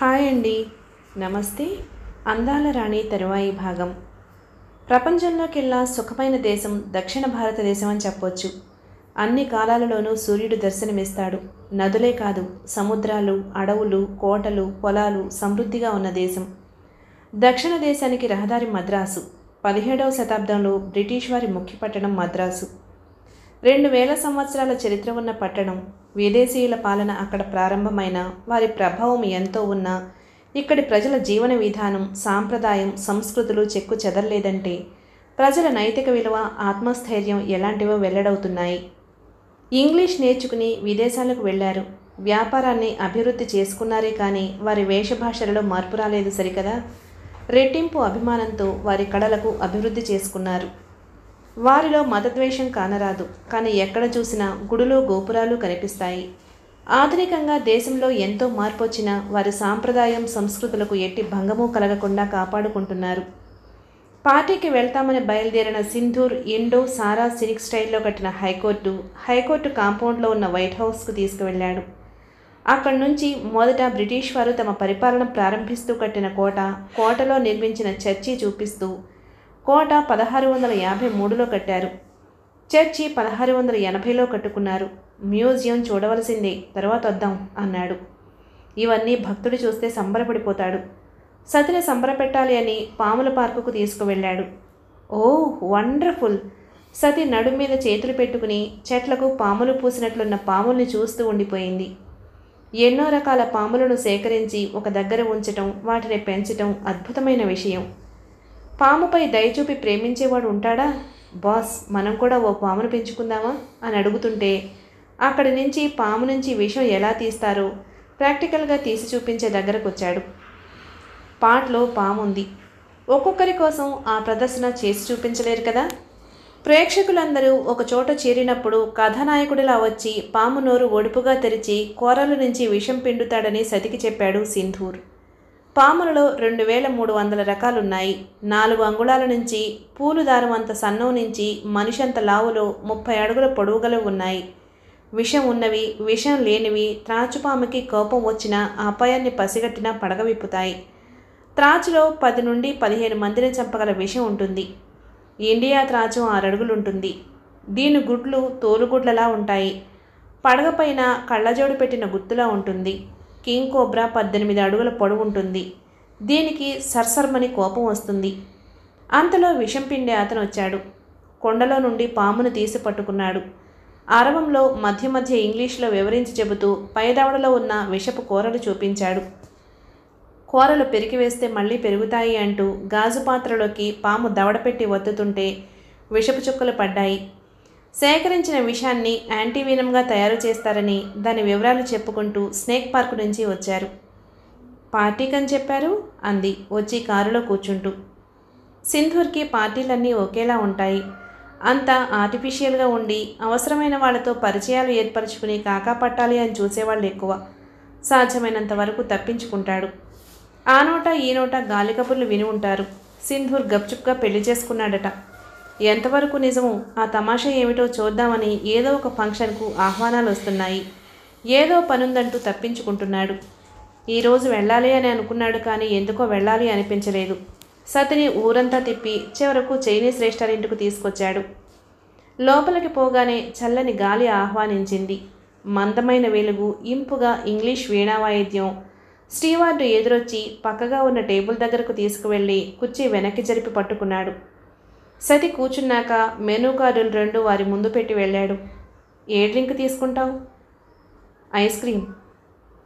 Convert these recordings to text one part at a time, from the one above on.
Hi అండి. నమస్తే. అందాల రాణి తరువాయి భాగం. ప్రపంచంలోకెల్లా సుఖమైన దేశం దక్షిణ భారతదేశం అని చెప్పొచ్చు. అన్ని కాలాలలోనూ సూర్యుడు దర్శనమిస్తాడు. నదులే కాదు సముద్రాలు అడవులు కోటలు పొలాలు సమృద్ధిగా ఉన్న దేశం. దక్షిణ దేశానికి రహదారి మద్రాసు. పదిహేడవ శతాబ్దంలో బ్రిటిష్ వారి ముఖ్య పట్టణం మద్రాసు. రెండు వేల సంవత్సరాల చరిత్ర ఉన్న పట్టణం విదేశీయుల పాలన అక్కడ ప్రారంభమైన వారి ప్రభావం ఎంతో ఉన్నా ఇక్కడి ప్రజల జీవన విధానం సాంప్రదాయం సంస్కృతులు చెక్కు చెదరలేదంటే ప్రజల నైతిక విలువ ఆత్మస్థైర్యం ఎలాంటివో వెల్లడవుతున్నాయి. ఇంగ్లీష్ నేర్చుకుని విదేశాలకు వెళ్ళారు వ్యాపారాన్ని అభివృద్ధి చేసుకున్నారే కానీ వారి వేషభాషలలో మార్పు రాలేదు సరికదా? రెట్టింపు అభిమానంతో వారి కళలకు అభివృద్ధి చేసుకున్నారు. వారిలో మతద్వేషం కానరాదు కానీ ఎక్కడ చూసినా గుడులు గోపురాలు కనిపిస్తాయి. ఆధునికంగా దేశంలో ఎంతో మార్పు వచ్చినా వారి సాంప్రదాయం సంస్కృతులకు ఎట్టి భంగము కలగకుండా కాపాడుకుంటున్నారు. పార్టీకి వెళ్తామని బయలుదేరిన సింధూర్ ఇండో సారా సినిక్ స్టైల్లో కట్టిన హైకోర్టు హైకోర్టు కాంపౌండ్లో ఉన్న వైట్ హౌస్కు తీసుకువెళ్ళాడు. అక్కడి నుంచి మొదట బ్రిటిష్ వారు తమ పరిపాలన ప్రారంభిస్తూ కట్టిన కోట కోటలో నిర్మించిన చర్చి చూపిస్తూ కోట పదహారు వందల యాభై మూడులో కట్టారు. చర్చి పదహారు వందల ఎనభైలో కట్టుకున్నారు. మ్యూజియం చూడవలసిందే తర్వాత వద్దాం అన్నాడు. ఇవన్నీ భక్తుడు చూస్తే సంబరపడిపోతాడు. సతిని సంబరపెట్టాలి అని పాముల పార్కుకు తీసుకువెళ్ళాడు. Oh wonderful! సతి నడు మీద చేతులు పెట్టుకుని చెట్లకు పాములు పూసినట్లున్న పాముల్ని చూస్తూ ఉండిపోయింది. ఎన్నో రకాల పాములను సేకరించి ఒక దగ్గర ఉంచటం వాటిని పెంచటం అద్భుతమైన విషయం. పాముపై దయచూపి ప్రేమించేవాడు ఉంటాడా? బాస్ మనం కూడా ఓ పామును పెంచుకుందామా? అని అడుగుతుంటే అక్కడి నుంచి పాము నుంచి విషం ఎలా తీస్తారో ప్రాక్టికల్గా తీసి చూపించే దగ్గరకు వచ్చాడు పాటలో పాము ఉంది ఒక్కొక్కరి కోసం ఆ ప్రదర్శన చేసి చూపించలేరు కదా? ప్రేక్షకులందరూ ఒక చోట చేరినప్పుడు కథానాయకుడిలా వచ్చి పాము నోరు ఒడుపుగా తెరిచి కూరల నుంచి విషం పిండుతాడని సతికి చెప్పాడు సింధూర్. పాములలో రెండు వేల మూడు వందల రకాలున్నాయి. నాలుగు అంగుళాల నుంచి పూలు దారం అంత సన్నం నుంచి మనిషి అంత లావులో ముప్పై అడుగుల పొడవుగలు ఉన్నాయి. విషం ఉన్నవి విషం లేనివి త్రాచుపాముకి కోపం వచ్చినా అపాయాన్ని పసిగట్టినా పడగ విప్పుతాయి. త్రాచులో పది నుండి పదిహేను మందిని చంపగల విషం ఉంటుంది. ఇండియా త్రాచు ఆరడుగులుంటుంది. దీని గుడ్లు తోలుగుడ్లలా ఉంటాయి. పడగపైన కళ్ళజోడు పెట్టిన గుర్తులా ఉంటుంది. కింగ్ కోబ్రా పద్దెనిమిది అడుగుల పొడవు ఉంటుంది. దీనికి సర్సర్మని కోపం వస్తుంది. అంతలో విషం పిండే అతను వచ్చాడు. కొండలో నుండి పామును తీసి పట్టుకున్నాడు. ఆరవంలో మధ్య మధ్య ఇంగ్లీష్లో వివరించి చెబుతూ పైదవడలో ఉన్న విషపు కూరలు చూపించాడు. కూరలు పెరిగివేస్తే మళ్ళీ పెరుగుతాయి అంటూ గాజు పాత్రలోకి పాము దవడపెట్టి వత్తుతుంటే విషపు చుక్కలు పడ్డాయి. సేకరించిన విషాన్ని యాంటీవీనంగా తయారు చేస్తారని దాని వివరాలు చెప్పుకుంటూ స్నేక్ పార్క్ నుంచి వచ్చారు. పార్టీకని చెప్పారు అంది వచ్చి కారులో కూర్చుంటూ. సింధూర్కి పార్టీలన్నీ ఒకేలా ఉంటాయి. అంతా ఆర్టిఫిషియల్గా ఉండి అవసరమైన వాళ్ళతో పరిచయాలు ఏర్పరచుకుని కాకా పట్టాలి అని చూసేవాళ్ళు ఎక్కువ. సాధ్యమైనంత వరకు తప్పించుకుంటాడు. ఆ నోట ఈ నోట గాలికబుర్లు విని ఉంటారు. సింధూర్ గప్చుప్గా పెళ్ళి చేసుకున్నాడట. ఎంతవరకు నిజమో ఆ తమాషా ఏమిటో చూద్దామని ఏదో ఒక ఫంక్షన్కు ఆహ్వానాలు వస్తున్నాయి. ఏదో పనుందంటూ తప్పించుకుంటున్నాడు. ఈరోజు వెళ్ళాలి అని అనుకున్నాడు కానీ ఎందుకో వెళ్ళాలి అనిపించలేదు. సతిని ఊరంతా తిప్పి చివరకు చైనీస్ రెస్టారెంట్కు తీసుకొచ్చాడు. లోపలికి పోగానే చల్లని గాలి ఆహ్వానించింది. మందమైన వెలుగు ఇంపుగా ఇంగ్లీష్ వీణా వాయిద్యం స్టీవార్డు ఎదురొచ్చి పక్కగా ఉన్న టేబుల్ దగ్గరకు తీసుకువెళ్ళి కుర్చీ వెనక్కి జరిపి పట్టుకున్నాడు. సతి కూర్చున్నాక మెనూ కార్డులు రెండు వారి ముందు పెట్టి వెళ్ళాడు. ఏ డ్రింక్ తీసుకుంటావు? Ice cream.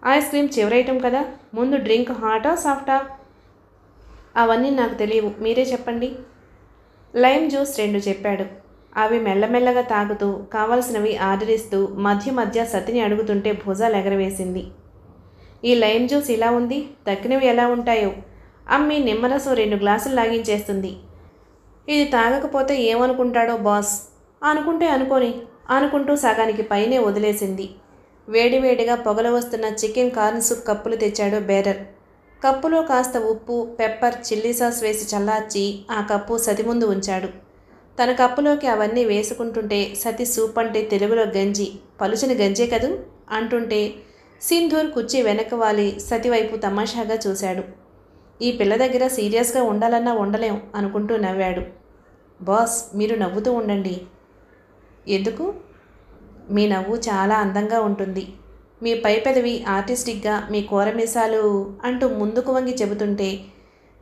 ఐస్ క్రీమ్ చివరి ఐటెం కదా? ముందు డ్రింక్ హాటా సాఫ్టా? అవన్నీ నాకు తెలియవు. మీరే చెప్పండి. లైమ్ జ్యూస్ రెండు చెప్పాడు. అవి మెల్లమెల్లగా తాగుతూ కావలసినవి ఆర్డర్ ఇస్తూ మధ్య మధ్య సతిని అడుగుతుంటే భుజాలు ఎగరవేసింది. ఈ లైమ్ జ్యూస్ ఇలా ఉంది? తక్కినవి ఎలా ఉంటాయో? అమ్మి నిమ్మరసం రెండు గ్లాసులు లాగించేస్తుంది. ఇది తాగకపోతే ఏమనుకుంటాడో బాస్? అనుకుంటే అనుకోని. అనుకుంటూ సగానికి పైనే వదిలేసింది. వేడివేడిగా పొగలు వస్తున్న చికెన్ కార్న్ సూప్ కప్పులు తెచ్చాడు బేరర్. కప్పులో కాస్త ఉప్పు పెప్పర్ చిల్లీ సాస్ వేసి చల్లార్చి ఆ కప్పు సతి ముందు ఉంచాడు. తన కప్పులోకి అవన్నీ వేసుకుంటుంటే సతి సూప్ అంటే తెలుగులో గంజి. పలుచని గంజే కదూ? అంటుంటే సింధూర్ కుర్చీ వెనక వాలి సతివైపు తమాషాగా చూశాడు. ఈ పిల్ల దగ్గర సీరియస్గా ఉండాలన్నా ఉండలేం అనుకుంటూ నవ్వాడు. బాస్ మీరు నవ్వుతూ ఉండండి. ఎందుకు? మీ నవ్వు చాలా అందంగా ఉంటుంది. మీ పై పెదవి ఆర్టిస్టిక్గా మీ కూరమీసాలు అంటూ ముందుకు వంగి చెబుతుంటే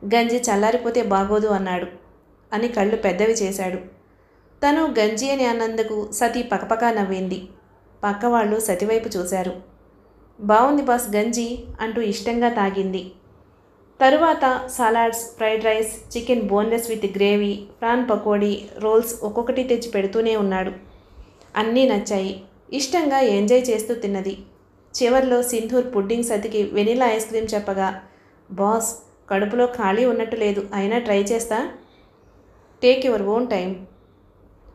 గంజి చల్లారిపోతే బాగోదు అన్నాడు అని కళ్ళు పెద్దవి చేశాడు. తను గంజి అని అన్నందుకు సతీ పకపకా నవ్వింది. పక్కవాళ్ళు సతివైపు చూశారు. బాగుంది బాస్ గంజి అంటూ ఇష్టంగా తాగింది. తరువాత salads fried rice chicken boneless with gravy prawn pakodi rolls ఒక్కొక్కటి తెచ్చి పెడుతూనే ఉన్నాడు. అన్నీ నచ్చాయి. ఇష్టంగా ఎంజాయ్ చేస్తూ తిన్నది. చివర్లో సింధూర్ పుడ్డింగ్ సతికి వెనీలా ఐస్ క్రీమ్ చెప్పగా బాస్ కడుపులో ఖాళీ ఉన్నట్టు లేదు. అయినా ట్రై చేస్తా. Take your own time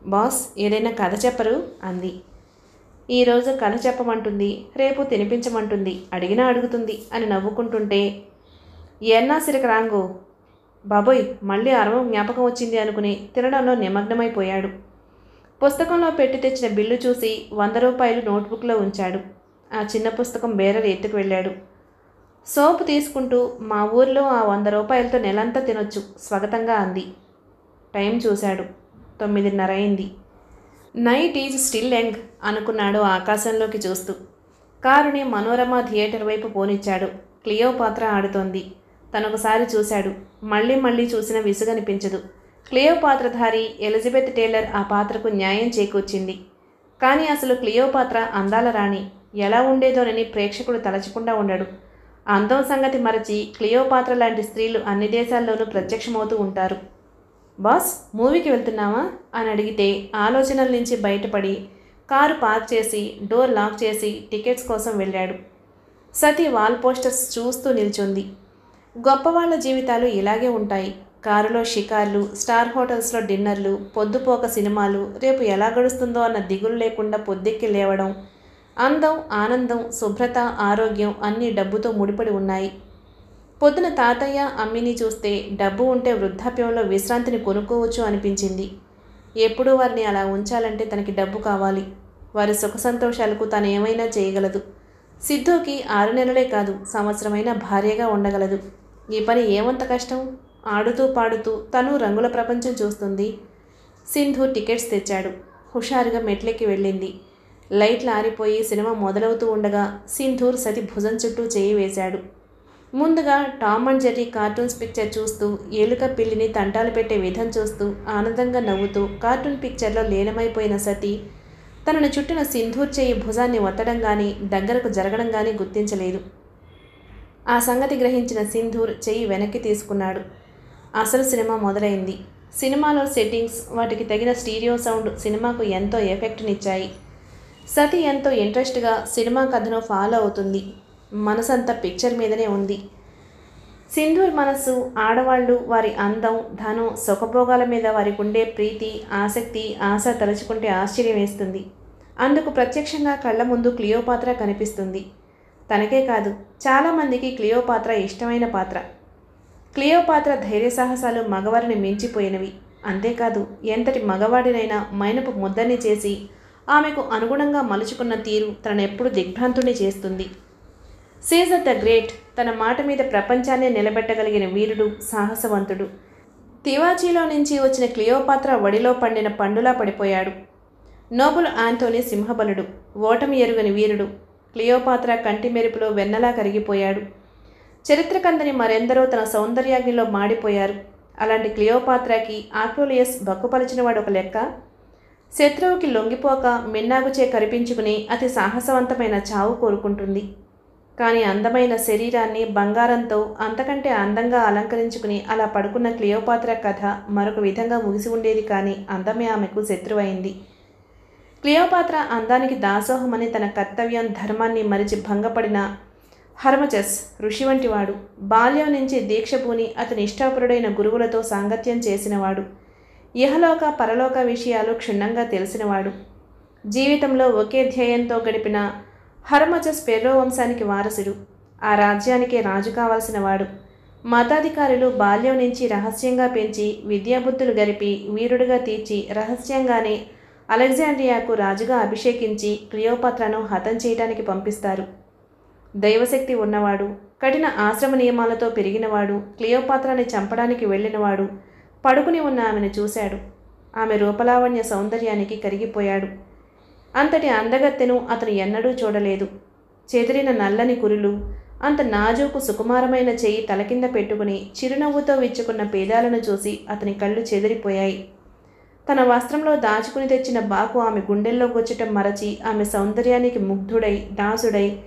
boss ఏదైనా కథ చెప్పరు అంది. ఈరోజు కథ చెప్పమంటుంది. రేపు తినిపించమంటుంది. అడిగినా అడుగుతుంది అని నవ్వుకుంటుంటే ఎన్నా సిరక రాంగు? బాబోయ్ మళ్ళీ అరవం జ్ఞాపకం వచ్చింది అనుకుని తినడంలో నిమగ్నమైపోయాడు. పుస్తకంలో పెట్టి తెచ్చిన బిల్లు చూసి వంద రూపాయలు నోట్బుక్లో ఉంచాడు. ఆ చిన్న పుస్తకం బేరర్ ఎత్తుకు వెళ్ళాడు. సోపు తీసుకుంటూ మా ఊర్లో ఆ వంద రూపాయలతో నెలంతా తినొచ్చు స్వాగతంగా అంది. టైం చూశాడు. తొమ్మిదిన్నర అయింది నైట్ ఈజ్ స్టిల్ యంగ్ అనుకున్నాడు ఆకాశంలోకి చూస్తూ. కారుని మనోరమ థియేటర్ వైపు పోనిచ్చాడు. క్లియోపాత్ర ఆడుతోంది. తనొకసారి చూశాడు. మళ్ళీ మళ్ళీ చూసిన విసుగనిపించదు. క్లియోపాత్రధారి ఎలిజబెత్ టేలర్ ఆ పాత్రకు న్యాయం చేకూర్చింది. కానీ అసలు క్లియోపాత్ర అందాల రాణి ఎలా ఉండేదోనని ప్రేక్షకుడు తలచకుండా ఉండడు. అందం సంగతి మరచి క్లియోపాత్ర లాంటి స్త్రీలు అన్ని దేశాల్లోనూ ప్రత్యక్షమవుతూ ఉంటారు. బాస్ మూవీకి వెళ్తున్నావా? అని అడిగితే ఆలోచనల నుంచి బయటపడి కారు పార్క్ చేసి డోర్ లాక్ చేసి టికెట్స్ కోసం వెళ్ళాడు. సతీ వాల్ పోస్టర్స్ చూస్తూ నిల్చుంది. గొప్పవాళ్ళ జీవితాలు ఇలాగే ఉంటాయి. కారులో షికార్లు స్టార్ హోటల్స్లో డిన్నర్లు పొద్దుపోక సినిమాలు రేపు ఎలా గడుస్తుందో అన్న దిగులు లేకుండా పొద్దెక్కి లేవడం అందం ఆనందం శుభ్రత ఆరోగ్యం అన్నీ డబ్బుతో ముడిపడి ఉన్నాయి. పొద్దున తాతయ్య అమ్మిని చూస్తే డబ్బు ఉంటే వృద్ధాప్యంలో విశ్రాంతిని కొనుక్కోవచ్చు అనిపించింది. ఎప్పుడూ వారిని అలా ఉంచాలంటే తనకి డబ్బు కావాలి. వారి సుఖ సంతోషాలకు తను ఏమైనా చేయగలదు. సిద్ధుకి ఆరు నెలలే కాదు సంవత్సరమైన భార్యగా ఉండగలదు. ఈ పని ఏమంత కష్టం? ఆడుతూ పాడుతూ తను రంగుల ప్రపంచం చూస్తుంది. సింధు టికెట్స్ తెచ్చాడు. హుషారుగా మెట్లెక్కి వెళ్ళింది. లైట్లు ఆరిపోయి సినిమా మొదలవుతూ ఉండగా సింధూర్ సతి భుజం చుట్టూ చేయి వేశాడు. ముందుగా Tom and Jerry cartoons picture చూస్తూ ఏలుక పిల్లిని తంటాలు పెట్టే విధం చూస్తూ ఆనందంగా నవ్వుతూ కార్టూన్ పిక్చర్లో లీనమైపోయిన సతి తనను చుట్టిన సింధూర్ చేయి భుజాన్ని ఒత్తడం కానీ దగ్గరకు జరగడం కానీ గుర్తించలేదు. ఆ సంగతి గ్రహించిన సింధూర్ చెయ్యి వెనక్కి తీసుకున్నాడు. అసలు సినిమా మొదలైంది. సినిమాలో సెట్టింగ్స్ వాటికి తగిన స్టీరియో సౌండ్ సినిమాకు ఎంతో ఎఫెక్ట్నిచ్చాయి. సతి ఎంతో ఇంట్రెస్ట్గా సినిమా కథను ఫాలో అవుతుంది. మనసంతా పిక్చర్ మీదనే ఉంది. సింధూర్ మనస్సు ఆడవాళ్ళు వారి అందం ధనం సుఖభోగాల మీద వారికి ఉండే ప్రీతి ఆసక్తి ఆశ తలుచుకుంటే ఆశ్చర్యం వేస్తుంది అందుకు ప్రత్యక్షంగా కళ్ళ ముందు క్లియోపాత్ర కనిపిస్తుంది. తనకే కాదు చాలామందికి క్లియోపాత్ర ఇష్టమైన పాత్ర. క్లియోపాత్ర ధైర్య సాహసాలు మగవారిని మించిపోయినవి. అంతేకాదు ఎంతటి మగవాడినైనా మైనపు ముద్దని చేసి ఆమెకు అనుగుణంగా మలుచుకున్న తీరు తనెప్పుడు దిగ్భ్రాంతుని చేస్తుంది. సీజర్ ద గ్రేట్ తన మాట మీద ప్రపంచాన్నే నిలబెట్టగలిగిన వీరుడు సాహసవంతుడు. తివాచీలో నుంచి వచ్చిన క్లియోపాత్ర వడిలో పండిన పండులా పడిపోయాడు. నోబుల్ ఆంటోనీ సింహబలుడు ఓటమి ఎరుగని వీరుడు. క్లియోపాత్ర కంటి మెరుపులో వెన్నలా కరిగిపోయాడు. చరిత్రకందని మరెందరో తన సౌందర్యాగ్నిలో మాడిపోయారు. అలాంటి క్లియోపాత్రకి ఆక్రోలియస్ బక్కుపలిచినవాడు ఒక లెక్క. శత్రువుకి లొంగిపోక మిన్నాగుచే కరిపించుకుని అతి సాహసవంతమైన చావు కోరుకుంటుంది. కానీ అందమైన శరీరాన్ని బంగారంతో అంతకంటే అందంగా అలంకరించుకుని అలా పడుకున్న క్లియోపాత్ర కథ మరొక విధంగా ముగిసి ఉండేది కానీ అందమే ఆమెకు శత్రువైంది. క్లియోపాత్ర అందానికి దాసోహమని తన కర్తవ్యం ధర్మాన్ని మరిచి భంగపడిన హర్మచస్ ఋషి వంటివాడు బాల్యం నుంచి దీక్షభూని అతని ఇష్టాపరుడైన గురువులతో సాంగత్యం చేసినవాడు. ఇహలోక పరలోక విషయాలు క్షుణ్ణంగా తెలిసినవాడు. జీవితంలో ఒకే ధ్యేయంతో గడిపిన హర్మచస్ పెర్రో వంశానికి వారసుడు. ఆ రాజ్యానికే రాజు కావాల్సిన వాడు మతాధికారులు బాల్యం నుంచి రహస్యంగా పెంచి విద్యాబుద్ధులు గరిపి వీరుడుగా తీర్చి రహస్యంగానే అలెగ్జాండ్రియాకు రాజుగా అభిషేకించి క్లియోపాత్రను హతం చేయటానికి పంపిస్తారు. దైవశక్తి ఉన్నవాడు కఠిన ఆశ్రమ నియమాలతో పెరిగినవాడు క్లియోపాత్రని చంపడానికి వెళ్ళినవాడు పడుకుని ఉన్న ఆమెను చూశాడు. ఆమె రూపలావణ్య సౌందర్యానికి కరిగిపోయాడు. అంతటి అందగత్తెను అతను ఎన్నడూ చూడలేదు. చెదిరిన నల్లని కురులు అంత నాజూకు సుకుమారమైన చెయ్యి తలకింద పెట్టుకుని చిరునవ్వుతో విచ్చుకున్న పేదాలను చూసి అతని కళ్ళు చెదిరిపోయాయి. తన వస్త్రంలో దాచుకుని తెచ్చిన బాకు ఆమె గుండెల్లో గుచ్చటం మరచి ఆమె సౌందర్యానికి ముగ్ధుడై దాసుడై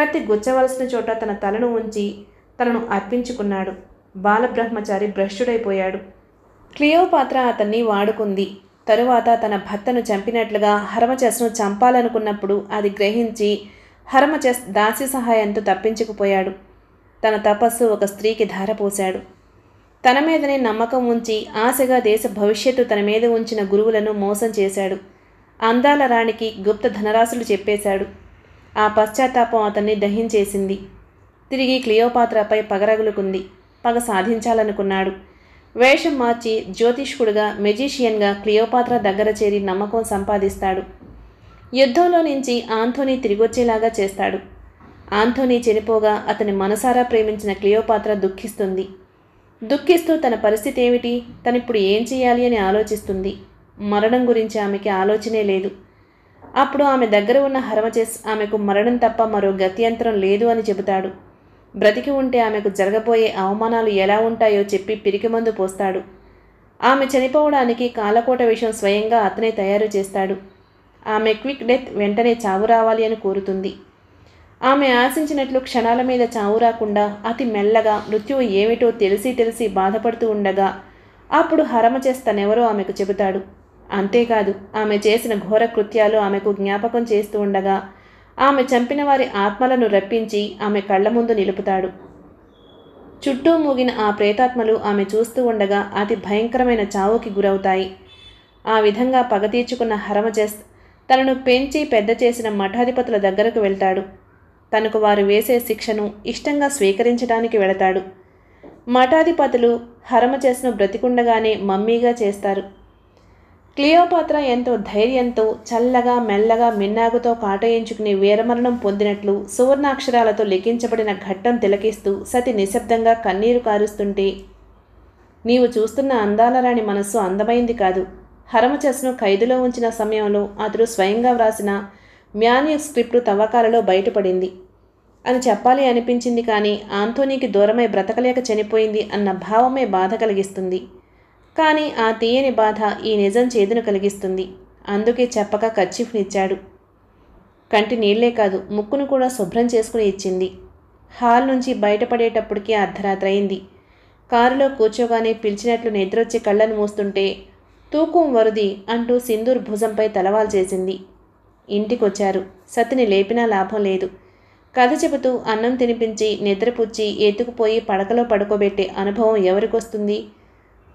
కత్తి గుచ్చవలసిన చోట తన తలను ఉంచి తనను అర్పించుకున్నాడు. బాలబ్రహ్మచారి భ్రష్టుడైపోయాడు. క్లియోపాత్ర అతన్ని వాడుకుంది. తరువాత తన భర్తను చంపినట్లుగా హరమచస్ను చంపాలనుకున్నప్పుడు అది గ్రహించి హరమచెస్ దాసి సహాయంతో తప్పించుకుపోయాడు. తన తపస్సు ఒక స్త్రీకి ధారపోశాడు. తన మీదనే నమ్మకం ఉంచి ఆశగా దేశ భవిష్యత్తు తన మీద ఉంచిన గురువులను మోసం చేశాడు. అందాల రాణికి గుప్త ధనరాశులు చెప్పేశాడు. ఆ పశ్చాత్తాపం అతన్ని దహించేసింది. తిరిగి క్లియోపాత్రపై పగరగులుకుంది. పగ సాధించాలనుకున్నాడు. వేషం మార్చి జ్యోతిష్కుడుగా మెజీషియన్గా క్లియోపాత్ర దగ్గర చేరి నమ్మకం సంపాదిస్తాడు. యుద్ధంలో నుంచి ఆంథోనీ తిరిగొచ్చేలాగా చేస్తాడు. ఆంథోనీ చనిపోగా అతని మనసారా ప్రేమించిన క్లియోపాత్ర దుఃఖిస్తుంది. దుఃఖిస్తూ తన పరిస్థితి ఏమిటి? తనిప్పుడు ఏం చేయాలి అని ఆలోచిస్తుంది. మరణం గురించి ఆమెకి ఆలోచనే లేదు. అప్పుడు ఆమె దగ్గర ఉన్న హరమచెస్ ఆమెకు మరణం తప్ప మరో గత్యంతరం లేదు అని చెబుతాడు. బ్రతికి ఉంటే ఆమెకు జరగబోయే అవమానాలు ఎలా ఉంటాయో చెప్పి పిరికిమందు పోస్తాడు. ఆమె చనిపోవడానికి కాలకోట విషయం స్వయంగా అతనే తయారు చేస్తాడు. ఆమె క్విక్ డెత్ వెంటనే చావు రావాలి అని కోరుతుంది. ఆమె ఆశించినట్లు క్షణాల మీద చావు రాకుండా అతి మెల్లగా మృత్యువు ఏమిటో తెలిసి తెలిసి బాధపడుతూ ఉండగా అప్పుడు హరమ చేస్తానెవరో ఆమెకు చెబుతాడు. అంతేకాదు ఆమె చేసిన ఘోర కృత్యాలు ఆమెకు జ్ఞాపకం చేస్తూ ఉండగా ఆమె చంపిన వారి ఆత్మలను రప్పించి ఆమె కళ్ళ ముందు నిలుపుతాడు. చుట్టూ మూగిన ఆ ప్రేతాత్మలు ఆమె చూస్తూ ఉండగా అతి భయంకరమైన చావుకి గురవుతాయి. ఆ విధంగా పగ తీర్చుకున్న హరమజస్ తనను పెంచి పెద్ద చేసిన మఠాధిపతుల దగ్గరకు వెళ్తాడు. తనకు వారు వేసే శిక్షను ఇష్టంగా స్వీకరించడానికి వెళతాడు. మఠాధిపతులు హరమజస్ను బ్రతికుండగానే మమ్మీగా చేస్తారు. క్లియోపాత్ర ఎంతో ధైర్యంతో చల్లగా మెల్లగా మిన్నాగుతో కాటయించుకుని వీరమరణం పొందినట్లు సువర్ణాక్షరాలతో లిఖించబడిన ఘట్టం తిలకిస్తూ సతి నిశ్శబ్దంగా కన్నీరు కారుస్తుంటే నీవు చూస్తున్న అందాల రాణి మనస్సు అందమైంది కాదు. హరమచస్ను ఖైదులో ఉంచిన సమయంలో అతడు స్వయంగా వ్రాసిన మ్యాన్యు స్క్రిప్టు తవ్వకాలలో బయటపడింది. అని చెప్పాలి అనిపించింది కానీ ఆంథోనీకి దూరమై బ్రతకలేక చనిపోయింది అన్న భావమే బాధ కలిగిస్తుంది. కానీ ఆ తీయని బాధ ఈ నిజం చేదును కలిగిస్తుంది. అందుకే చెప్పక కచ్చిఫ్నిచ్చాడు కంటి నీళ్ళే కాదు ముక్కును కూడా శుభ్రం చేసుకుని ఇచ్చింది. హాల్ నుంచి బయటపడేటప్పటికి అర్ధరాత్రి అయింది కారులో కూర్చోగానే పిలిచినట్లు నిద్రొచ్చి కళ్ళను మూస్తుంటే తూకం వరుది అంటూ సింధూర్ భుజంపై తలవాల్ చేసింది ఇంటికొచ్చారు. సతిని లేపినా లాభం లేదు. కథ చెబుతూ అన్నం తినిపించి నిద్రపుచ్చి ఎత్తుకుపోయి పడకలో పడుకోబెట్టే అనుభవం ఎవరికొస్తుంది?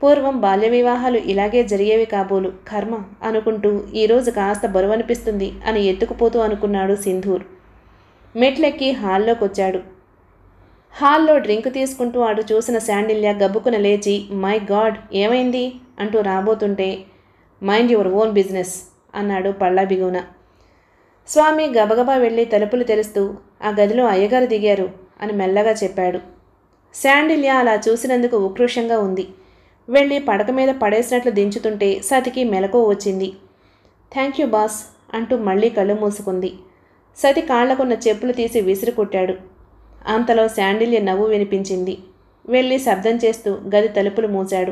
పూర్వం బాల్య వివాహాలు ఇలాగే జరిగేవి కాబోలు. కర్మ అనుకుంటూ ఈరోజు కాస్త బరువనిపిస్తుంది అని ఎత్తుకుపోతూ అనుకున్నాడు సింధూర్. మెట్లెక్కి హాల్లోకి వచ్చాడు హాల్లో డ్రింక్ తీసుకుంటూ అటు చూసిన శాండిల్య గబ్బుకున లేచి మై గాడ్ ఏమైంది? అంటూ రాబోతుంటే మైండ్ యువర్ ఓన్ బిజినెస్ అన్నాడు పళ్ళ బిగున స్వామి గబగబా వెళ్ళి తలుపులు తెరుస్తూ ఆ గదిలో అయ్యగారు దిగారు అని మెల్లగా చెప్పాడు. శాండిల్య అలా చూసినందుకు ఉక్రోషంగా ఉంది. వెళ్ళి పడక మీద పడేసినట్లు దించుతుంటే సతికి మెలకు వచ్చింది. థ్యాంక్ యూ బాస్ అంటూ మళ్ళీ కళ్ళు మూసుకుంది. సతి కాళ్ళకున్న చెప్పులు తీసి విసిరి కొట్టాడు. అంతలో శాండిల్య నవ్వు వినిపించింది. వెళ్ళి శబ్దం చేస్తూ గది తలుపులు మూశాడు.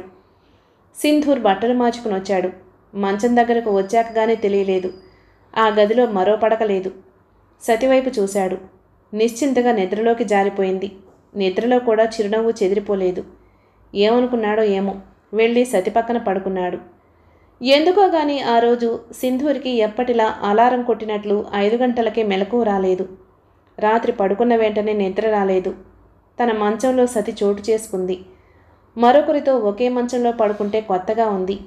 సింధూర్ బట్టలు మార్చుకుని వచ్చాడు. మంచం దగ్గరకు వచ్చాక గానీ తెలియలేదు. ఆ గదిలో మరో పడక లేదు. సతివైపు చూశాడు. నిశ్చింతగా నిద్రలోకి జారిపోయింది. నిద్రలో కూడా చిరునవ్వు చెదిరిపోలేదు. ఏమనుకున్నాడో ఏమో. వెళ్ళి సతి పక్కన పడుకున్నాడు. ఎందుకో గాని ఆ రోజు సింధూరికి ఎప్పటిలా అలారం కొట్టినట్లు ఐదు గంటలకే మెలకు రాలేదు. రాత్రి పడుకున్న వెంటనే నిద్ర రాలేదు. తన మంచంలో సతి చోటు చేసుకుంది. మరొకరితో ఒకే మంచంలో పడుకుంటే కొత్తగా ఉంది.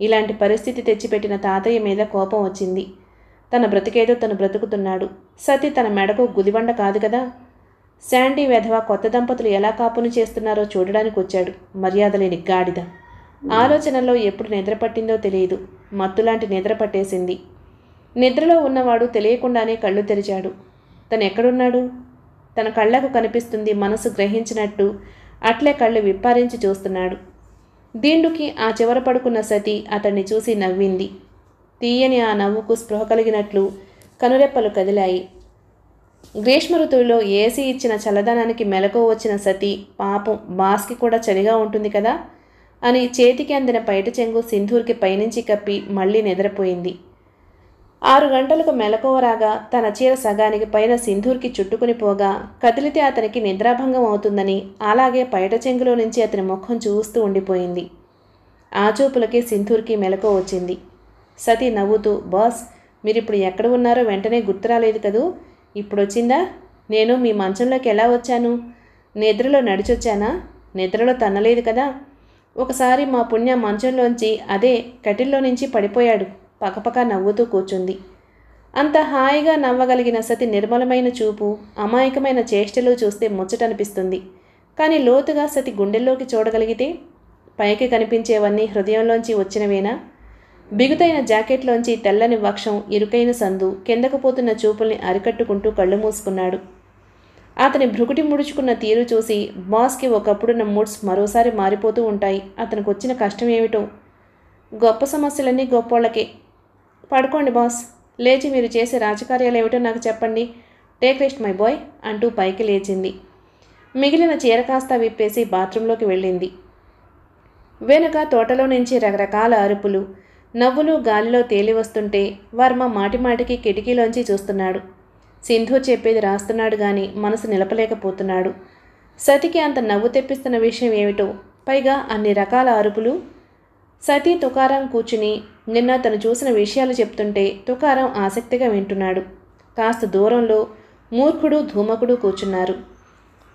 ఇలాంటి పరిస్థితి తెచ్చిపెట్టిన తాతయ్య మీద కోపం వచ్చింది. తన బ్రతికేదో తను బ్రతుకుతున్నాడు. సతి తన మెడకు గుదిబండ కాదు కదా? శాండీ వెధవ కొత్త దంపతులు ఎలా కాపును చేస్తున్నారో చూడడానికి వచ్చాడు. మర్యాద లేని గాడిద. ఆలోచనలో ఎప్పుడు నిద్ర పట్టిందో తెలియదు. మత్తులాంటి నిద్ర పట్టేసింది. నిద్రలో ఉన్నవాడు తెలియకుండానే కళ్ళు తెరిచాడు. తను ఎక్కడున్నాడు తన కళ్ళకు కనిపిస్తుంది మనసు గ్రహించినట్టు అట్లే కళ్ళు విప్పారించి చూస్తున్నాడు. దీండుకి ఆ చివర పడుకున్న సతి అతన్ని చూసి నవ్వింది. తీయని ఆ నవ్వుకు స్పృహ కలిగినట్లు కనురెప్పలు కదిలాయి. గ్రీష్మ ఋతువులో ఏసీ ఇచ్చిన చల్లదనానికి మెలకు వచ్చిన సతి పాపం బాస్కి కూడా చలిగా ఉంటుంది కదా? అని చేతికి అందిన పైట చెంగు సింధూర్కి పైనుంచి కప్పి మళ్ళీ నిద్రపోయింది. ఆరు గంటలకు మెలకువ రాగా తన చీర సగానికి పైన సింధూర్కి చుట్టుకుని పోగా కదిలితే అతనికి నిద్రాభంగం అవుతుందని అలాగే పైట చెంగులో నుంచి అతని ముఖం చూస్తూ ఉండిపోయింది. ఆ చూపులకి సింధూర్కి మెలకువ వచ్చింది. సతీ నవ్వుతూ బాస్ మీరిప్పుడు ఎక్కడ ఉన్నారో వెంటనే గుర్తు రాలేదు కదూ? ఇప్పుడు వచ్చిందా నేను మీ మంచంలోకి ఎలా వచ్చాను? నిద్రలో నడిచొచ్చానా? నిద్రలో తన్నలేదు కదా? ఒకసారి మా పుణ్య మంచంలోంచి అదే కటిల్లో నుంచి పడిపోయాడు. పకపక నవ్వుతూ కూర్చుంది. అంత హాయిగా నవ్వగలిగిన సతి నిర్మలమైన చూపు అమాయకమైన చేష్టలు చూస్తే ముచ్చటనిపిస్తుంది. కానీ లోతుగా సతి గుండెల్లోకి చూడగలిగితే పైకి కనిపించేవన్నీ హృదయంలోంచి వచ్చినవేనా? బిగుతైన జాకెట్లోంచి తెల్లని వక్షం ఇరుకైన సందు కిందకు పోతున్న చూపుల్ని అరికట్టుకుంటూ కళ్ళు మూసుకున్నాడు. అతని భృకుటి ముడుచుకున్న తీరు చూసి బాస్కి ఒకప్పుడున్న మూడ్స్ మరోసారి మారిపోతూ ఉంటాయి. అతనికి వచ్చిన కష్టం ఏమిటో? గొప్ప సమస్యలన్నీ గొప్పోళ్ళకే. పడుకోండి బాస్. లేచి మీరు చేసే రాజకార్యాలు ఏమిటో నాకు చెప్పండి. టేక్ రెస్ట్ మై బాయ్ అంటూ పైకి లేచింది. మిగిలిన చీర కాస్త విప్పేసి బాత్రూంలోకి వెళ్ళింది. వెనుక తోటలో నుంచి రకరకాల అరుపులు నవ్వులు గాలిలో తేలి వస్తుంటే వర్మ మాటిమాటికి కిటికీలోంచి చూస్తున్నాడు. సింధు చెప్పేది రాస్తున్నాడు గాని మనసు నిలపలేకపోతున్నాడు. సతికి అంత నవ్వు తెప్పిస్తున్న విషయం ఏమిటో పైగా అన్ని రకాల అరుపులు. సతీ తుకారం కూర్చుని నిన్న తను చూసిన విషయాలు చెప్తుంటే తుకారం ఆసక్తిగా వింటున్నాడు. కాస్త దూరంలో మూర్ఖుడు ధూమకుడు కూర్చున్నారు.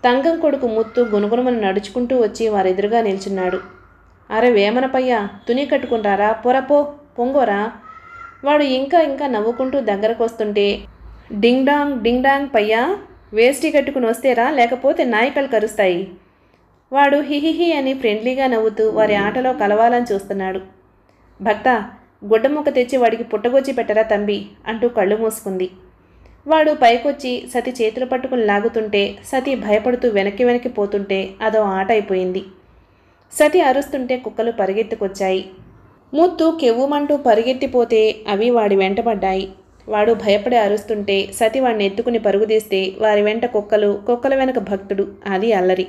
తంగం కొడుకు ముత్తు గునుగుణమని నడుచుకుంటూ వచ్చి వారెదురుగా నిల్చున్నాడు. అరే వేమనపయ్య తుని కట్టుకుంటారా? పొరపో పొంగోరా? వాడు ఇంకా ఇంకా నవ్వుకుంటూ దగ్గరకు వస్తుంటే డింగ్ డాంగ్ డింగ్ డాంగ్ పయ్యా వేస్టీ కట్టుకుని వస్తేరా లేకపోతే నాయకలు కరుస్తాయి. వాడు హిహిహి అని ఫ్రెండ్లీగా నవ్వుతూ వారి ఆటలో కలవాలని చూస్తున్నాడు. భక్త గుడ్డముక్క తెచ్చి వాడికి పుట్టగొచ్చి పెట్టరా తంబి? అంటూ కళ్ళు మూసుకుంది. వాడు పైకొచ్చి సతి చేతులు పట్టుకుని లాగుతుంటే సతి భయపడుతూ వెనక్కి వెనక్కి పోతుంటే అదో ఆట అయిపోయింది. సతి అరుస్తుంటే కుక్కలు పరిగెత్తుకొచ్చాయి. ముత్తు కెవ్వుమంటూ పరిగెత్తిపోతే అవి వాడి వెంటబడ్డాయి వాడు భయపడి అరుస్తుంటే సతి వాడిని ఎత్తుకుని పరుగుదీస్తే వారి వెంట కుక్కలు కుక్కల వెనక భక్తుడు అది అల్లరి.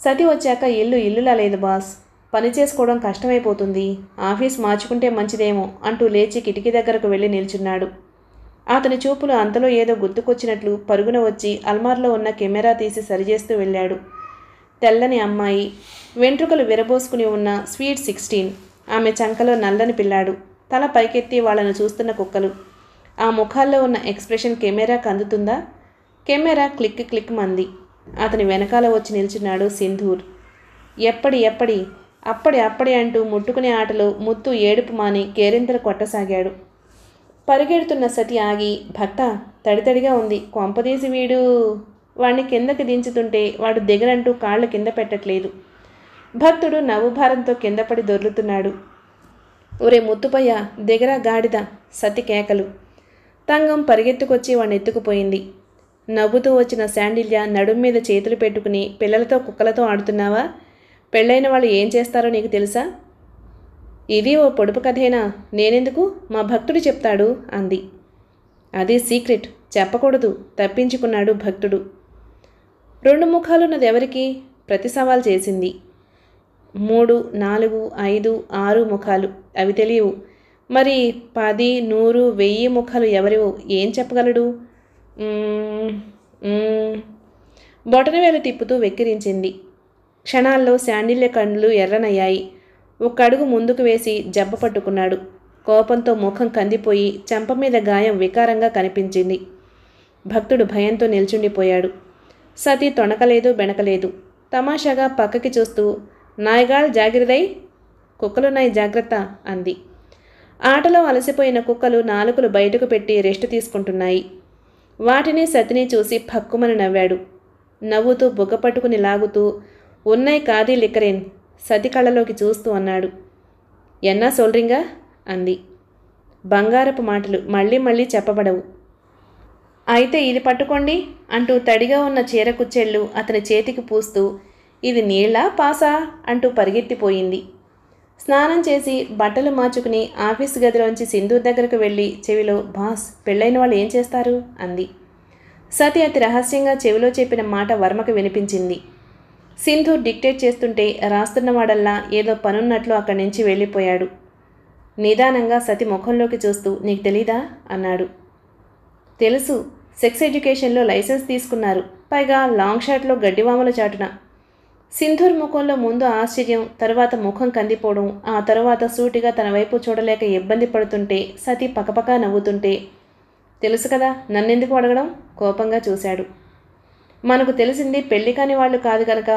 సతి వచ్చాక ఇల్లు ఇల్లులా లేదు బాస్. పని చేసుకోవడం కష్టమైపోతుంది. ఆఫీస్ మార్చుకుంటే మంచిదేమో అంటూ లేచి కిటికీ దగ్గరకు వెళ్ళి నిల్చున్నాడు. అతని చూపులు అంతలో ఏదో గుర్తుకొచ్చినట్లు పరుగున వచ్చి అల్మార్లో ఉన్న కెమెరా తీసి సరిచేస్తూ వెళ్ళాడు. తెల్లని అమ్మాయి. వెంట్రుకలు విరబోసుకుని ఉన్న స్వీట్ సిక్స్టీన్. ఆమె చంకలో నల్లని పిల్లాడు. తల పైకెత్తి వాళ్ళను చూస్తున్న కుక్కలు. ఆ ముఖాల్లో ఉన్న ఎక్స్ప్రెషన్ కెమెరాకు అందుతుందా కెమెరా క్లిక్ క్లిక్ మంది. అతని వెనకాల వచ్చి నిల్చున్నాడు సింధూర్. ఎప్పటి ఎప్పటి అప్పటి అప్పటి అంటూ ముట్టుకునే ఆటలో ముత్తు ఏడుపు మాని కేరింతలు కొట్టసాగాడు. పరిగెడుతున్న సతి ఆగి భర్త తడితడిగా ఉంది. కొంపదీసి వీడు. వాడిని కిందకి దించుతుంటే వాడు దిగరంటూ కాళ్ళు కింద పెట్టట్లేదు. భక్తుడు నవ్వుభారంతో కింద పడి దొర్లుతున్నాడు. ఒరే ముత్తుపయ్య దిగరా గాడిద సతి కేకలు. తంగం పరిగెత్తుకొచ్చి వాడిని ఎత్తుకుపోయింది నవ్వుతూ వచ్చిన శాండిల్య నడుం మీద చేతులు పెట్టుకుని పిల్లలతో కుక్కలతో ఆడుతున్నావా? పెళ్ళైన వాళ్ళు ఏం చేస్తారో నీకు తెలుసా? ఇది ఓ పొడుపు కథేనా? నేనెందుకు? మా భక్తుడు చెప్తాడు అంది. అది సీక్రెట్ చెప్పకూడదు తప్పించుకున్నాడు భక్తుడు. రెండు ముఖాలున్నది ఎవరికి? ప్రతి సవాల్ చేసింది. మూడు నాలుగు ఐదు ఆరు ముఖాలు. అవి తెలియవు. మరి పది నూరు వెయ్యి ముఖాలు ఎవరివో? ఏం చెప్పగలడు? బొటనవేలు తిప్పుతూ వెక్కిరించింది. క్షణాల్లో శాండిల్య కండ్లు ఎర్రనయ్యాయి. ఒక అడుగు ముందుకు వేసి జబ్బ పట్టుకున్నాడు. కోపంతో ముఖం కందిపోయి చెంప మీద గాయం వికారంగా కనిపించింది. భక్తుడు భయంతో నిల్చుండిపోయాడు. సతీ తొణకలేదు బెణకలేదు. తమాషాగా పక్కకి చూస్తూ నాయగాళ్ళు జాగ్రత్తై కుక్కలున్నాయి జాగ్రత్త అంది. ఆటలో అలసిపోయిన కుక్కలు నాలుకలు బయటకు పెట్టి రెస్ట్ తీసుకుంటున్నాయి. వాటిని సతిని చూసి పక్కుమని నవ్వాడు. నవ్వుతూ బుగ్గ పట్టుకుని లాగుతూ ఉన్నాయి కాదీ లిక్కరేన్. సతి కళ్ళలోకి చూస్తూ అన్నాడు. ఎన్నా సోల్రింగా అంది. బంగారపు మాటలు. మళ్ళీ మళ్ళీ చెప్పబడవు. అయితే ఇది పట్టుకోండి అంటూ తడిగా ఉన్న చీర కుచ్చెళ్ళు అతని చేతికి పూస్తూ ఇది నీళ్ళ పాసా? అంటూ పరిగెత్తిపోయింది. స్నానం చేసి బట్టలు మార్చుకుని ఆఫీస్ గదిలోంచి సింధూర్ దగ్గరకు వెళ్ళి చెవిలో బాస్ పెళ్ళైన వాళ్ళు ఏం చేస్తారు? అంది. సతి అతి రహస్యంగా చెవిలో చెప్పిన మాట వర్మకు వినిపించింది. సింధూర్ డిక్టేట్ చేస్తుంటే రాస్తున్నవాడల్లా ఏదో పనున్నట్లు అక్కడి నుంచి వెళ్ళిపోయాడు. నిదానంగా సతి ముఖంలోకి చూస్తూ నీకు తెలీదా? అన్నాడు. తెలుసు సెక్స్ ఎడ్యుకేషన్లో లైసెన్స్ తీసుకున్నారు. పైగా లాంగ్ షాట్లో గడ్డివామల చాటున. సింధూర్ ముఖంలో ముందు ఆశ్చర్యం తరువాత ముఖం కందిపోవడం ఆ తరువాత సూటిగా తన వైపు చూడలేక ఇబ్బంది పడుతుంటే సతి పకపకా నవ్వుతుంటే తెలుసు కదా నన్నెందుకు అడగడం? కోపంగా చూశాడు. మనకు తెలిసింది పెళ్ళి కాని వాళ్ళు కాదు కనుక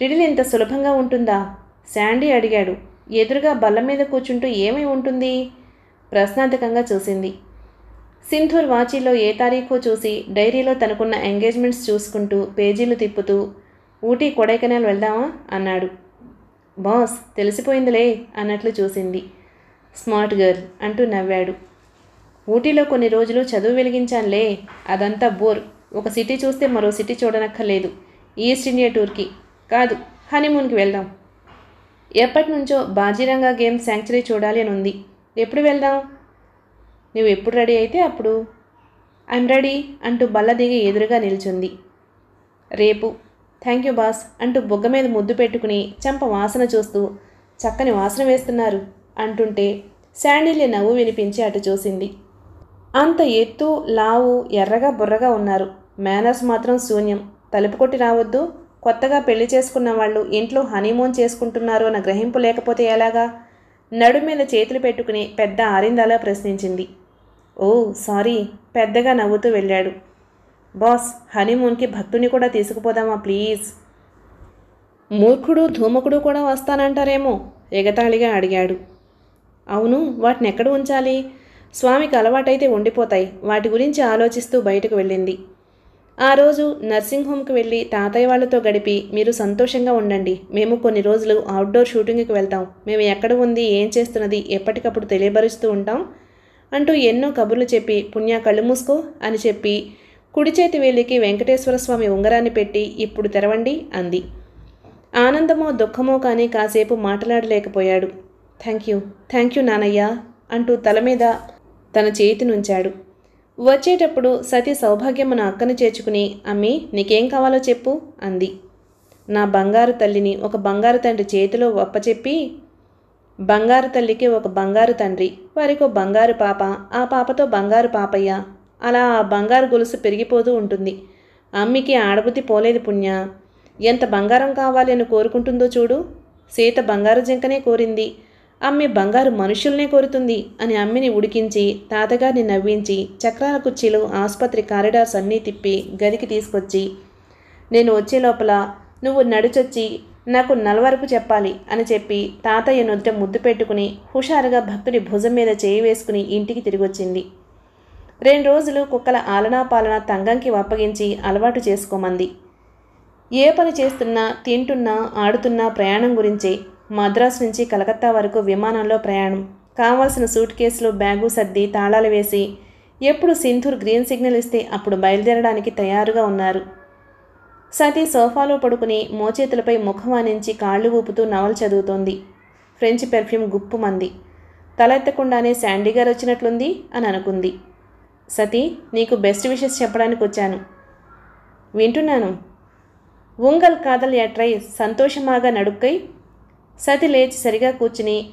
రిడిల్ ఇంత సులభంగా ఉంటుందా? శాండీ అడిగాడు. ఎదురుగా బల్ల మీద కూర్చుంటూ ఏమై ఉంటుంది? ప్రశ్నార్థకంగా చూసింది. సింధూర్ వాచీలో ఏ తారీఖో చూసి డైరీలో తనకున్న ఎంగేజ్మెంట్స్ చూసుకుంటూ పేజీలు తిప్పుతూ ఊటీ కొడైకెనాల్ వెళ్దామా? అన్నాడు. బాస్ తెలిసిపోయిందిలే అన్నట్లు చూసింది. స్మార్ట్ గర్ల్ అంటూ నవ్వాడు. ఊటీలో కొన్ని రోజులు చదువు వెలిగించానులే అదంతా బోర్. ఒక సిటీ చూస్తే మరో సిటీ చూడనక్కర్లేదు. ఈస్ట్ ఇండియా టూర్కి. కాదు హనీమూన్కి వెళ్దాం. ఎప్పటి నుంచో బాజీరంగా గేమ్ శాంక్చురీ చూడాలి అని ఉంది. ఎప్పుడు వెళ్దాం? నువ్వు ఎప్పుడు రెడీ అయితే అప్పుడు? ఐఎమ్ రెడీ అంటూ బల్ల దిగి ఎదురుగా నిల్చుంది. రేపు. థ్యాంక్ యూ బాస్ అంటూ బొగ్గ మీద ముద్దు పెట్టుకుని చెంప వాసన చూస్తూ చక్కని వాసన వేస్తున్నారు అంటుంటే శాండిల్య నవ్వు వినిపించి అటు చూసింది. అంత ఎత్తు లావు ఎర్రగా బుర్రగా ఉన్నారు. మేనర్స్ మాత్రం శూన్యం. తలుపు కొట్టి రావద్దు. కొత్తగా పెళ్ళి చేసుకున్న వాళ్ళు ఇంట్లో హనీమూన్ చేసుకుంటున్నారు అన్న గ్రహింపు లేకపోతే ఎలాగా? నడు మీద చేతులు పెట్టుకుని పెద్ద ఆరిందాలా ప్రశ్నించింది. ఓ సారీ పెద్దగా నవ్వుతూ వెళ్ళాడు. బాస్ హనీమూన్కి భక్తుని కూడా తీసుకుపోదామా ప్లీజ్? మూర్ఖుడు ధూమకుడు కూడా వస్తానంటారేమో ఎగతాళిగా అడిగాడు. అవును వాటిని ఎక్కడ ఉంచాలి? స్వామికి అలవాటైతే ఉండిపోతాయి వాటి గురించి ఆలోచిస్తూ బయటకు వెళ్ళింది. ఆ రోజు నర్సింగ్ హోమ్కి వెళ్ళి తాతయ్య వాళ్ళతో గడిపి మీరు సంతోషంగా ఉండండి మేము కొన్ని రోజులు అవుట్డోర్ షూటింగ్కి వెళ్తాం మేము ఎక్కడ ఉంది ఏం చేస్తున్నది ఎప్పటికప్పుడు తెలియబరుస్తూ ఉంటాం అంటూ ఎన్నో కబుర్లు చెప్పి పుణ్య కళ్ళు మూసుకో అని చెప్పి కుడి చేతి వేలికి వెంకటేశ్వర స్వామి ఉంగరాన్ని పెట్టి ఇప్పుడు తెరవండి అంది. ఆనందమో దుఃఖమో కానీ కాసేపు మాట్లాడలేకపోయాడు. Thank you thank you Nanayya అంటూ తల మీద తన చేతి నుంచాడు. వచ్చేటప్పుడు సతీ సౌభాగ్యమున అక్కను చేర్చుకుని అమ్మి నీకేం కావాలో చెప్పు అంది. నా బంగారు తల్లిని ఒక బంగారు తండ్రి చేతిలో ఒప్పచెప్పి బంగారు తల్లికి ఒక బంగారు తండ్రి వారికి ఒక బంగారు పాప ఆ పాపతో బంగారు పాపయ్య. అలా ఆ బంగారు గొలుసు పెరిగిపోతూ ఉంటుంది. అమ్మికి ఆడబుద్ధి పోలేదు పుణ్య. ఎంత బంగారం కావాలి అని కోరుకుంటుందో చూడు. సీత బంగారు జింకనే కోరింది. అమ్మి బంగారు మనుషుల్నే కోరుతుంది అని అమ్మిని ఉడికించి తాతగారిని నవ్వించి చక్రాల కుర్చీలు ఆసుపత్రి కారిడార్స్ అన్నీ తిప్పి గదికి తీసుకొచ్చి నేను వచ్చే లోపల నువ్వు నడిచొచ్చి నాకు నలవరకు చెప్పాలి అని చెప్పి తాతయ్య నుదుట ముద్దు పెట్టుకుని హుషారుగా భక్తుడి భుజం మీద చేయి వేసుకుని ఇంటికి తిరిగొచ్చింది. రెండు రోజులు కుక్కల ఆలనా పాలన తంగంకి అప్పగించి అలవాటు చేసుకోమంది. ఏ పని చేస్తున్నా తింటున్నా ఆడుతున్నా ప్రయాణం గురించే మద్రాసు నుంచి కలకత్తా వరకు విమానంలో ప్రయాణం. కావాల్సిన సూట్ కేసులు బ్యాగు సర్ది తాళాలు వేసి ఎప్పుడు సింధూర్ గ్రీన్ సిగ్నల్ ఇస్తే అప్పుడు బయలుదేరడానికి తయారుగా ఉన్నారు. సతీ సోఫాలో పడుకుని మోచేతులపై ముఖం ఆనించి కాళ్ళు ఊపుతూ నవలు చదువుతోంది. ఫ్రెంచ్ పెర్ఫ్యూమ్ గుప్పుమంది తలెత్తకుండానే శాండీ గారు వచ్చినట్లుంది అని అనుకుంది. సతీ నీకు బెస్ట్ విషెస్ చెప్పడానికి వచ్చాను. వింటున్నాను. ఉంగల్ కాదల్ యాట్రై సంతోషమాగా నడుక్కై సతి లేచి సరిగా కూర్చుని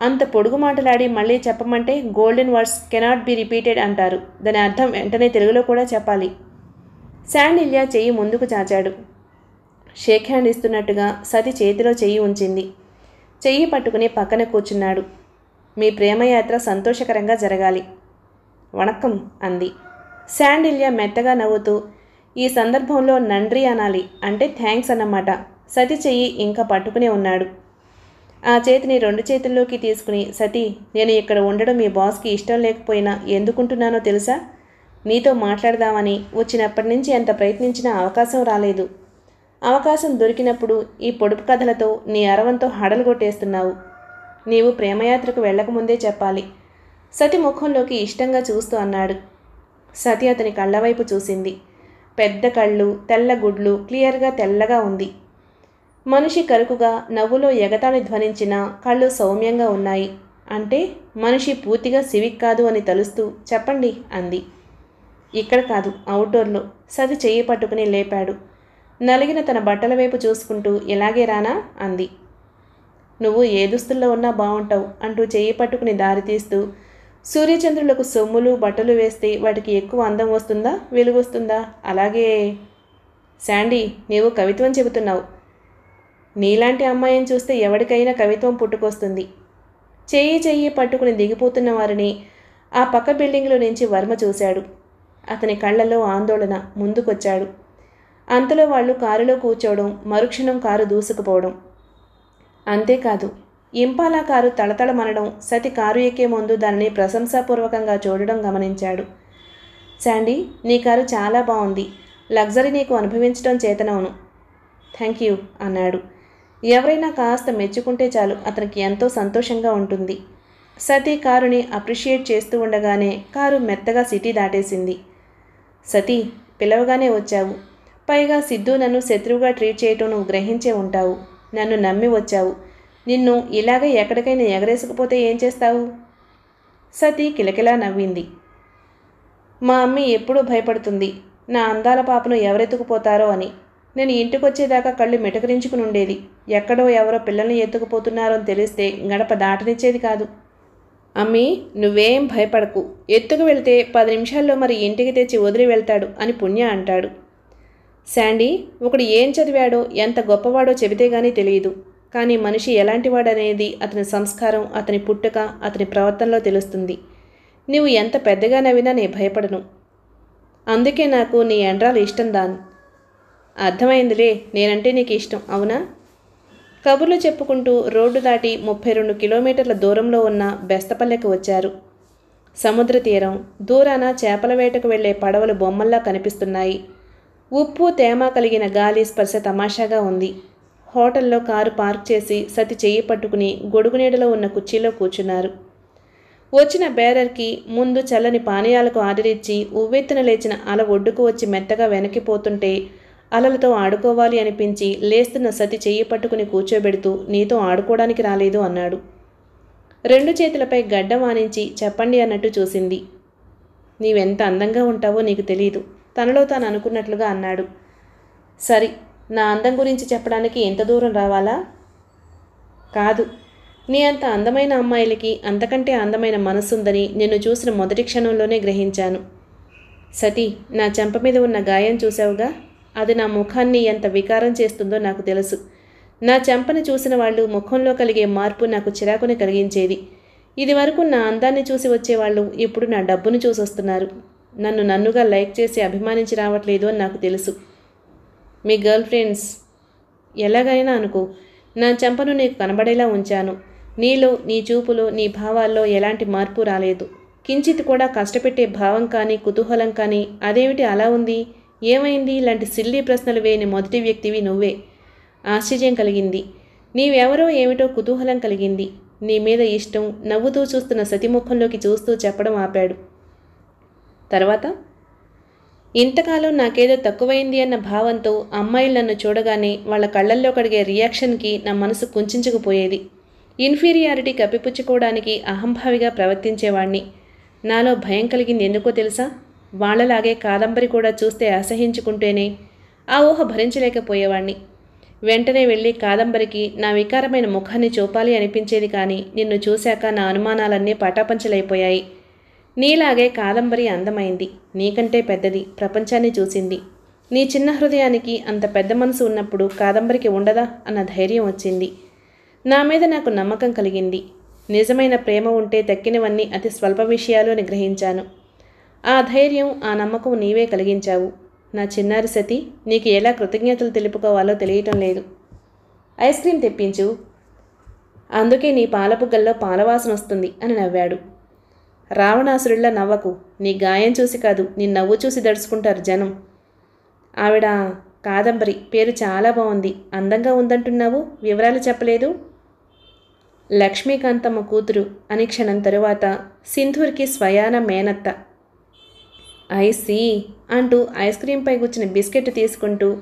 అంత పొడుగు మాటలాడి మళ్ళీ చెప్పమంటే golden words cannot be repeated అంటారు. దాని అర్థం వెంటనే తెలుగులో కూడా చెప్పాలి. శాండిల్యా చెయ్యి ముందుకు చాచాడు. షేక్ హ్యాండ్ ఇస్తున్నట్టుగా సతి చేతిలో చెయ్యి ఉంచింది. చెయ్యి పట్టుకుని పక్కన కూర్చున్నాడు. మీ ప్రేమయాత్ర సంతోషకరంగా జరగాలి. వణకం అంది. శాండిల్యా మెత్తగా నవ్వుతూ ఈ సందర్భంలో నండ్రి అనాలి అంటే థ్యాంక్స్ అన్నమాట. సతి చెయ్యి ఇంకా పట్టుకునే ఉన్నాడు. ఆ చేతిని రెండు చేతుల్లోకి తీసుకుని సతీ నేను ఇక్కడ ఉండడం మీ బాస్కి ఇష్టం లేకపోయినా ఎందుకుంటున్నానో తెలుసా? నీతో మాట్లాడదామని వచ్చినప్పటి నుంచి ఎంత ప్రయత్నించినా అవకాశం రాలేదు. అవకాశం దొరికినప్పుడు ఈ పొడుపు కథలతో నీ అరవంతో హడలు కొట్టేస్తున్నావు. నీవు ప్రేమయాత్రకు వెళ్ళకముందే చెప్పాలి. సతి ముఖంలోకి ఇష్టంగా చూస్తూ అన్నాడు. సతి అతని కళ్ళవైపు చూసింది. పెద్ద కళ్ళు తెల్ల గుడ్లు క్లియర్గా తెల్లగా ఉంది. మనిషి కరుకుగా నవ్వులో ఎగతాళి ధ్వనించిన కళ్ళు సౌమ్యంగా ఉన్నాయి. అంటే మనిషి పూర్తిగా సివిక్ కాదు అని తలుస్తూ చెప్పండి అంది. ఇక్కడ కాదు అవుట్డోర్లో సది చెయ్యి పట్టుకుని లేపాడు. నలిగిన తన బట్టల వైపు చూసుకుంటూ ఇలాగే రానా? అంది. నువ్వు ఏ దుస్తుల్లో ఉన్నా బాగుంటావు అంటూ చెయ్యి పట్టుకుని దారితీస్తూ సూర్యచంద్రులకు సొమ్ములు బట్టలు వేస్తే వాటికి ఎక్కువ అందం వస్తుందా వెలుగు వస్తుందా? అలాగే. శాండీ నీవు కవిత్వం చెబుతున్నావు. నీలాంటి అమ్మాయిని చూస్తే ఎవరికైనా కవిత్వం పుట్టుకొస్తుంది. చెయ్యి చెయ్యి పట్టుకుని దిగిపోతున్న వారిని ఆ పక్క బిల్డింగ్లో నుంచి వర్మ చూశాడు. అతని కళ్ళలో ఆందోళన ముందుకొచ్చాడు. అంతలో వాళ్ళు కారులో కూర్చోవడం మరుక్షణం కారు దూసుకుపోవడం. అంతేకాదు ఇంపాలా కారు తళతళమనడం సతి కారు ఎక్కే ముందు దానిని ప్రశంసాపూర్వకంగా చూడడం గమనించాడు. శాండీ నీ కారు చాలా బాగుంది లగ్జరీ నీకు అనుభవించడం చేతనవును. థ్యాంక్ యూ అన్నాడు. ఎవరైనా కాస్త మెచ్చుకుంటే చాలు అతనికి ఎంతో సంతోషంగా ఉంటుంది. సతీ కారుని అప్రిషియేట్ చేస్తూ ఉండగానే కారు మెత్తగా సిటీ దాటేసింది. సతీ పిలవగానే వచ్చావు. పైగా సిద్ధు నన్ను శత్రువుగా ట్రీట్ చేయటం నువ్వు గ్రహించే ఉంటావు. నన్ను నమ్మి వచ్చావు. నిన్ను ఇలాగే ఎక్కడికైనా ఎగరేసుకుపోతే ఏం చేస్తావు? సతీ కిలకిలా నవ్వింది. మా అమ్మ ఎప్పుడూ భయపడుతుంది. నా అందాల పాపను ఎవరెత్తుకుపోతారో అని. నేను ఇంటికొచ్చేదాకా కళ్ళు మిటకరించుకుని ఉండేది ఎక్కడో ఎవరో పిల్లల్ని ఎత్తుకుపోతున్నారో అని తెలిస్తే గడప దాటనిచ్చేది కాదు. అమ్మి నువ్వేం భయపడకు. ఎత్తుకు వెళ్తే పది నిమిషాల్లో మరి ఇంటికి తెచ్చి వదిలి వెళ్తాడు అని పుణ్య అంటాడు. శాండీ ఒకడు ఏం చదివాడో ఎంత గొప్పవాడో చెబితే గానీ తెలియదు. కానీ మనిషి ఎలాంటివాడనేది అతని సంస్కారం అతని పుట్టుక అతని ప్రవర్తనలో తెలుస్తుంది. నీవు ఎంత పెద్దగా నవ్వినా నేను భయపడను. అందుకే నాకు నీ ఎండ్రాలు ఇష్టం దాన్. అర్థమైందిలే నేనంటే నీకు ఇష్టం అవునా? కబుర్లు చెప్పుకుంటూ రోడ్డు దాటి ముప్పై రెండు కిలోమీటర్ల దూరంలో ఉన్న బెస్తపల్లెకు వచ్చారు. సముద్ర తీరం దూరాన చేపల వేటకు వెళ్ళే పడవలు బొమ్మల్లా కనిపిస్తున్నాయి. ఉప్పు తేమ కలిగిన గాలి స్పర్శ తమాషాగా ఉంది. హోటల్లో కారు పార్క్ చేసి సతి చెయ్యి పట్టుకుని గొడుగు నీడలో ఉన్న కుర్చీలో కూర్చున్నారు. వచ్చిన బేరర్కి ముందు చల్లని పానీయాలకు ఆర్డర్ ఇచ్చి ఉవ్వెత్తున లేచిన అల ఒడ్డుకు వచ్చి మెత్తగా వెనక్కిపోతుంటే అలలతో ఆడుకోవాలి అనిపించి లేస్తున్న సతి చెయ్యి పట్టుకుని కూర్చోబెడుతూ నీతో ఆడుకోవడానికి రాలేదు అన్నాడు. రెండు చేతులపై గడ్డ మానించి చెప్పండి అన్నట్టు చూసింది. నీవెంత అందంగా ఉంటావో నీకు తెలియదు తనలో తాను అనుకున్నట్లుగా అన్నాడు. సరి నా అందం గురించి చెప్పడానికి ఎంత దూరం రావాలా? కాదు. నీ అంత అందమైన అమ్మాయిలకి అంతకంటే అందమైన మనసుందని నిన్ను చూసిన మొదటి క్షణంలోనే గ్రహించాను. సతీ నా చెంప మీద ఉన్న గాయం చూసావుగా అది నా ముఖాన్ని ఎంత వికారం చేస్తుందో నాకు తెలుసు. నా చెంపను చూసిన వాళ్ళు ముఖంలో కలిగే మార్పు నాకు చిరాకుని కలిగించేది. ఇది వరకు నా అందాన్ని చూసి వచ్చేవాళ్ళు ఇప్పుడు నా డబ్బును చూసి వస్తున్నారు నన్ను నన్నుగా లైక్ చేసి అభిమానించి రావట్లేదు అని నాకు తెలుసు. మీ గర్ల్ ఫ్రెండ్స్ ఎలాగైనా అనుకో నా చెంపను నీకు కనబడేలా ఉంచాను. నీలో నీ చూపులో నీ భావాల్లో ఎలాంటి మార్పు రాలేదు. కించిత్ కూడా కష్టపెట్టే భావం కానీ కుతూహలం కానీ అదేమిటి అలా ఉంది? ఏమైంది? ఇలాంటి సిల్లీ ప్రశ్నలు వేయని మొదటి వ్యక్తివి నువ్వే. ఆశ్చర్యం కలిగింది. నీవెవరో ఏమిటో కుతూహలం కలిగింది. నీ మీద ఇష్టం నవ్వుతూ చూస్తున్న సతిముఖంలోకి చూస్తూ చెప్పడం ఆపాడు. తర్వాత? ఇంతకాలం నాకేదో తక్కువైంది అన్న భావంతో అమ్మాయిలు నన్ను చూడగానే వాళ్ళ కళ్ళల్లో కడిగే రియాక్షన్కి నా మనసు కుంచుకుపోయేది. ఇన్ఫీరియారిటీ కప్పిపుచ్చుకోవడానికి అహంభావిగా ప్రవర్తించేవాణ్ణి. నాలో భయం కలిగింది ఎందుకో తెలుసా? వాళ్ళలాగే కాదంబరి కూడా చూస్తే అసహించుకుంటేనే ఆ ఊహ భరించలేకపోయేవాణ్ణి. వెంటనే వెళ్ళి కాదంబరికి నా వికారమైన ముఖాన్ని చూపాలి అనిపించేది కానీ నిన్ను చూశాక నా అనుమానాలన్నీ పటాపంచలైపోయాయి. నీలాగే కాదంబరి అందమైంది. నీకంటే పెద్దది ప్రపంచాన్ని చూసింది. నీ చిన్న హృదయానికి అంత పెద్ద మనసు ఉన్నప్పుడు కాదంబరికి ఉండదా అన్న ధైర్యం వచ్చింది. నా మీద నాకు నమ్మకం కలిగింది. నిజమైన ప్రేమ ఉంటే తక్కినవన్నీ అతి స్వల్ప విషయాలు అని గ్రహించాను. ఆ ధైర్యం ఆ నమ్మకం నీవే కలిగించావు. నా చిన్నారి సతి నీకు ఎలా కృతజ్ఞతలు తెలుపుకోవాలో తెలియటం లేదు. ఐస్ క్రీం తెప్పించు. అందుకే నీ పాలపుగ్గల్లో పాలవాసన వస్తుంది అని నవ్వాడు. రావణాసురుల్లా నవ్వకు. నీ గాయం చూసి కాదు నీ నవ్వు చూసి దడుచుకుంటారు జనం. ఆవిడ కాదంబరి పేరు చాలా బాగుంది అందంగా ఉందంటున్నావు? వివరాలు చెప్పలేదు? లక్ష్మీకాంతమ్మ కూతురు అని క్షణం తరువాత సింధూర్కి స్వయాన మేనత్త. ఐసీ అంటూ ఐస్ క్రీంపై గుచ్చిన బిస్కెట్ తీసుకుంటూ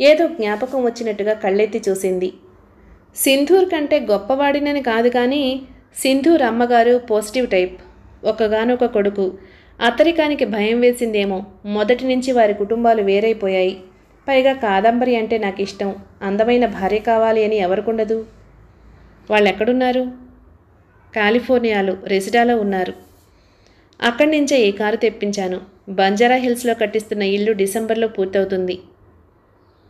ఏదో జ్ఞాపకం వచ్చినట్టుగా కళ్ళెత్తి చూసింది. సింధూర్ కంటే గొప్పవాడినని కాదు కానీ సింధూర్ అమ్మగారు పాజిటివ్ టైప్. ఒకగానొక కొడుకు. అత్తరికానికి భయం వేసిందేమో. మొదటి నుంచి వారి కుటుంబాలు వేరైపోయాయి. పైగా కాదంబరి అంటే నాకు ఇష్టం అందమైన భార్య కావాలి అని ఎవరికుండదు? వాళ్ళు ఎక్కడున్నారు కాలిఫోర్నియాలో రెసిడాలో ఉన్నారు. అక్కడి నుంచే ఈ కారు తెప్పించాను. బంజారా హిల్స్లో కట్టిస్తున్న ఇల్లు డిసెంబర్లో పూర్తవుతుంది.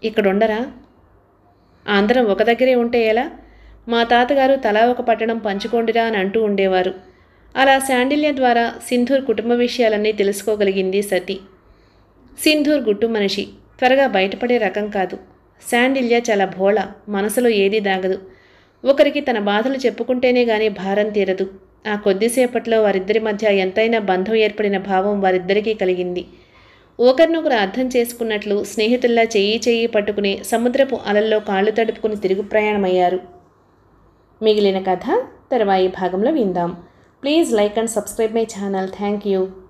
ఇక్కడ ఉండరా అందరం ఒక దగ్గరే ఉంటే ఎలా? మా తాతగారు తలా ఒక పట్టణం పంచుకోండిరా అని అంటూ ఉండేవారు. అలా శాండిల్య ద్వారా సింధూర్ కుటుంబ విషయాలన్నీ తెలుసుకోగలిగింది సతీ. సింధూర్ గుట్టు మనిషి. త్వరగా బయటపడే రకం కాదు. శాండిల్య చాలా భోళ. మనసులో ఏదీ దాగదు. ఒకరికి తన బాధలు చెప్పుకుంటేనే గాని భారం తీరదు. ఆ కొద్దిసేపట్లో వారిద్దరి మధ్య ఎంతైనా బంధం ఏర్పడిన భావం వారిద్దరికీ కలిగింది. ఒకరినొకరు అర్థం చేసుకున్నట్లు స్నేహితుల్లా చెయ్యి చెయ్యి పట్టుకుని సముద్రపు అలల్లో కాళ్ళు తడుపుకుని తిరుగు ప్రయాణమయ్యారు. మిగిలిన కథ తర్వాయి భాగంలో విందాం. Please like and subscribe my channel. Thank you.